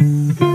Mm-hmm.